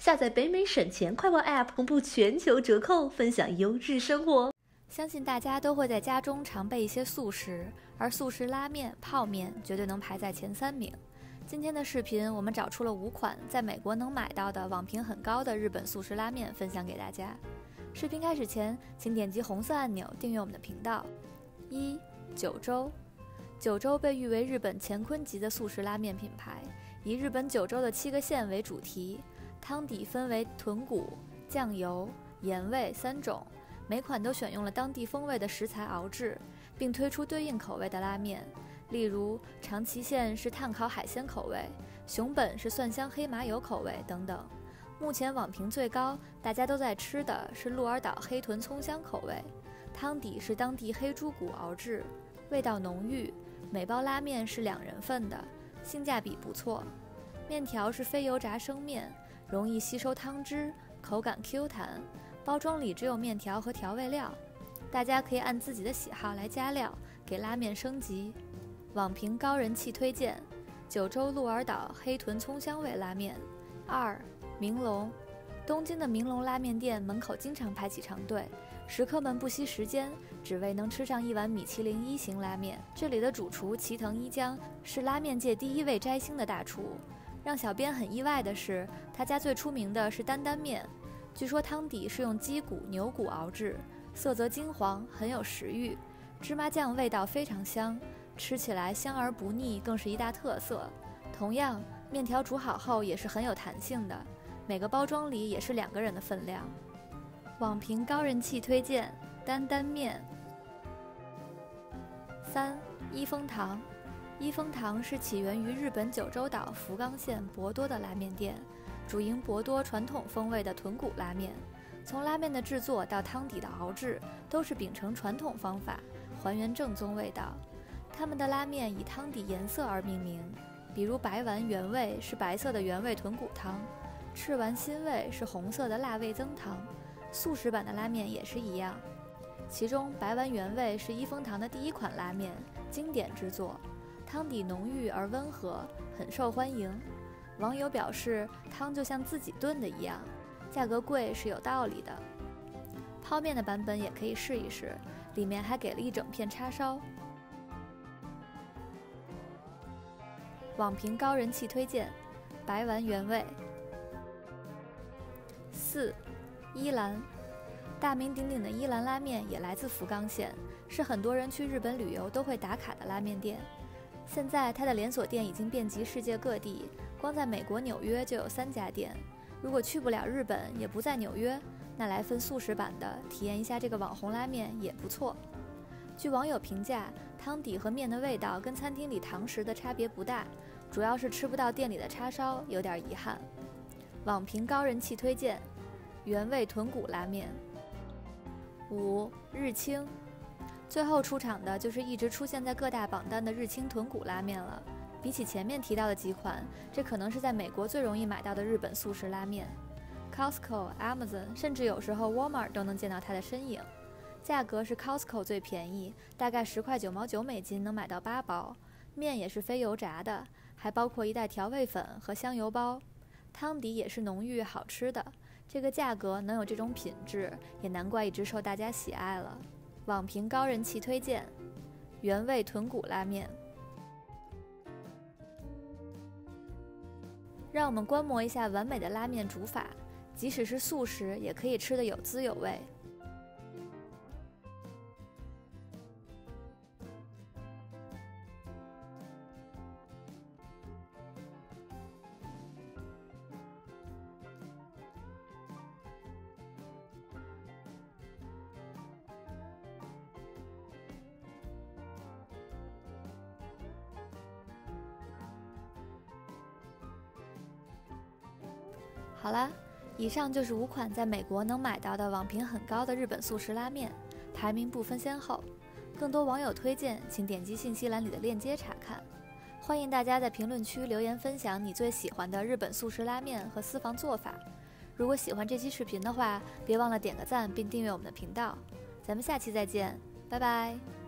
下载北美省钱快报 App，同步全球折扣，分享优质生活。相信大家都会在家中常备一些速食，而速食拉面、泡面绝对能排在前三名。今天的视频，我们找出了五款在美国能买到的网评很高的日本速食拉面，分享给大家。视频开始前，请点击红色按钮订阅我们的频道。一九州，九州被誉为日本乾坤级的速食拉面品牌。以日本九州的七个县为主题，汤底分为豚骨、酱油、盐味三种，每款都选用了当地风味的食材熬制，并推出对应口味的拉面。例如长崎县是炭烤海鲜口味，熊本是蒜香黑麻油口味等等。目前网评最高，大家都在吃的是鹿儿岛黑豚葱香口味，汤底是当地黑猪骨熬制，味道浓郁。每包拉面是两人份的。性价比不错，面条是非油炸生面，容易吸收汤汁，口感 Q 弹。包装里只有面条和调味料，大家可以按自己的喜好来加料，给拉面升级。网评高人气推荐：九州鹿儿岛黑豚葱香味拉面。二明龙，东京的明龙拉面店门口经常排起长队。食客们不惜时间，只为能吃上一碗米其林一星拉面。这里的主厨齐藤一江是拉面界第一位摘星的大厨。让小编很意外的是，他家最出名的是担担面。据说汤底是用鸡骨、牛骨熬制，色泽金黄，很有食欲。芝麻酱味道非常香，吃起来香而不腻，更是一大特色。同样，面条煮好后也是很有弹性的，每个包装里也是两个人的分量。网评高人气推荐担担面。三一风堂，一风堂是起源于日本九州岛福冈县博多的拉面店，主营博多传统风味的豚骨拉面。从拉面的制作到汤底的熬制，都是秉承传统方法，还原正宗味道。他们的拉面以汤底颜色而命名，比如白丸原味是白色的原味豚骨汤，赤丸新味是红色的辣味增汤。素食版的拉面也是一样，其中白丸原味是一风堂的第一款拉面，经典之作，汤底浓郁而温和，很受欢迎。网友表示汤就像自己炖的一样，价格贵是有道理的。泡面的版本也可以试一试，里面还给了一整片叉烧。网评高人气推荐，白丸原味。四。伊兰，大名鼎鼎的伊兰拉面也来自福冈县，是很多人去日本旅游都会打卡的拉面店。现在它的连锁店已经遍及世界各地，光在美国纽约就有三家店。如果去不了日本，也不在纽约，那来份素食版的，体验一下这个网红拉面也不错。据网友评价，汤底和面的味道跟餐厅里堂食的差别不大，主要是吃不到店里的叉烧，有点遗憾。网评高人气推荐。原味豚骨拉面。五日清，最后出场的就是一直出现在各大榜单的日清豚骨拉面了。比起前面提到的几款，这可能是在美国最容易买到的日本速食拉面。Costco、Amazon，甚至有时候 Walmart 都能见到它的身影。价格是 Costco 最便宜，大概十块九毛九美金能买到八包。面也是非油炸的，还包括一袋调味粉和香油包。汤底也是浓郁好吃的。这个价格能有这种品质，也难怪一直受大家喜爱了。网评高人气推荐，原味豚骨拉面。让我们观摩一下完美的拉面煮法，即使是素食也可以吃得有滋有味。好啦，以上就是五款在美国能买到的网评很高的日本速食拉面，排名不分先后。更多网友推荐，请点击信息栏里的链接查看。欢迎大家在评论区留言分享你最喜欢的日本速食拉面和私房做法。如果喜欢这期视频的话，别忘了点个赞并订阅我们的频道。咱们下期再见，拜拜。